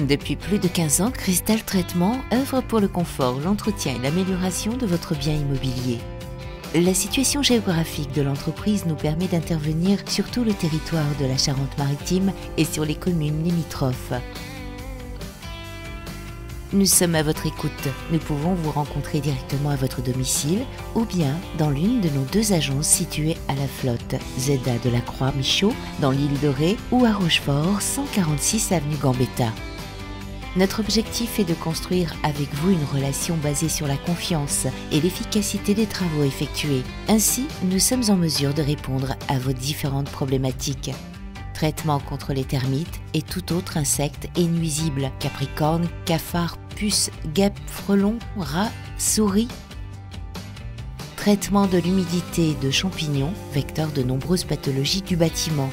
Depuis plus de 15 ans, Crystal Traitement œuvre pour le confort, l'entretien et l'amélioration de votre bien immobilier. La situation géographique de l'entreprise nous permet d'intervenir sur tout le territoire de la Charente-Maritime et sur les communes limitrophes. Nous sommes à votre écoute. Nous pouvons vous rencontrer directement à votre domicile ou bien dans l'une de nos deux agences situées à la flotte, Zeda de la Croix-Michaud, dans l'île de Ré ou à Rochefort, 146 avenue Gambetta. Notre objectif est de construire avec vous une relation basée sur la confiance et l'efficacité des travaux effectués. Ainsi, nous sommes en mesure de répondre à vos différentes problématiques. Traitement contre les termites et tout autre insecte et nuisible, capricorne, cafard, puce, guêpe, frelon, rat, souris. Traitement de l'humidité de champignons, vecteur de nombreuses pathologies du bâtiment.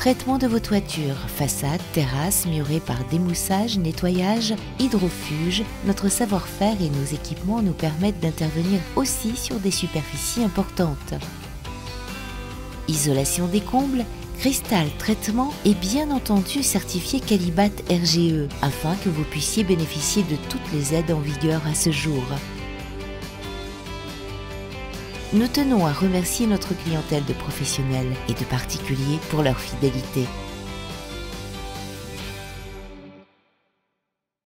Traitement de vos toitures, façades, terrasses, murées par démoussage, nettoyage, hydrofuge. Notre savoir-faire et nos équipements nous permettent d'intervenir aussi sur des superficies importantes. Isolation des combles, Cristal Traitement est bien entendu certifié Calibat RGE afin que vous puissiez bénéficier de toutes les aides en vigueur à ce jour. Nous tenons à remercier notre clientèle de professionnels et de particuliers pour leur fidélité.